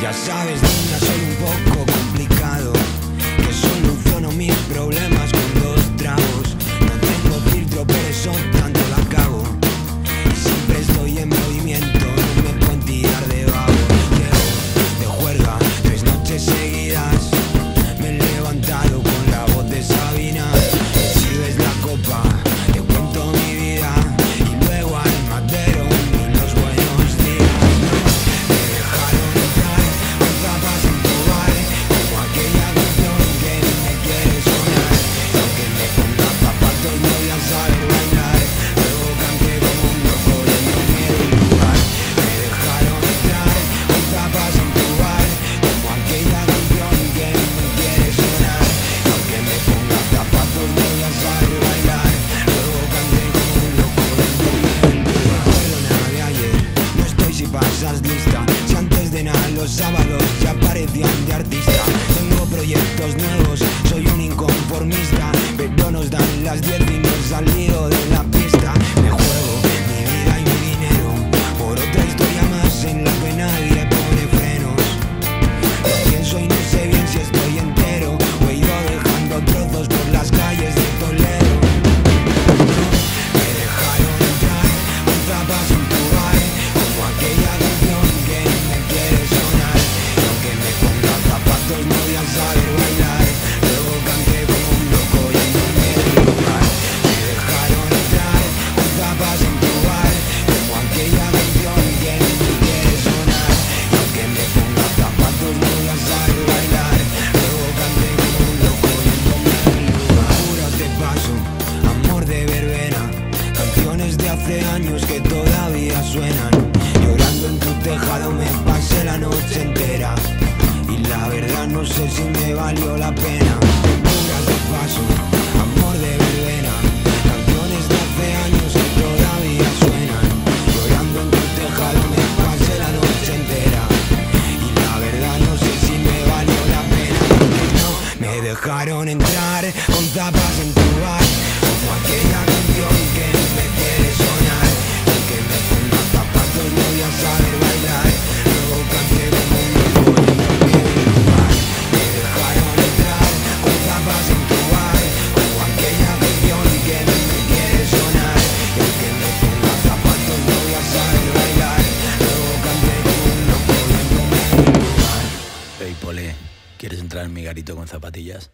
Ya sabes, niña, soy un poco complicado. Tengo proyectos nuevos, soy un inconformista, pero nos dan las 10 y no he salido dejado me pasé la noche entera y la verdad no sé si me valió la pena. Muras de paso, amor de verbena, canciones de hace años que todavía suenan. Llorando en tu tejado me pasé la noche entera y la verdad no sé si me valió la pena. No me dejaron entrar con tapas en tu bar como aquella en mi garito con zapatillas.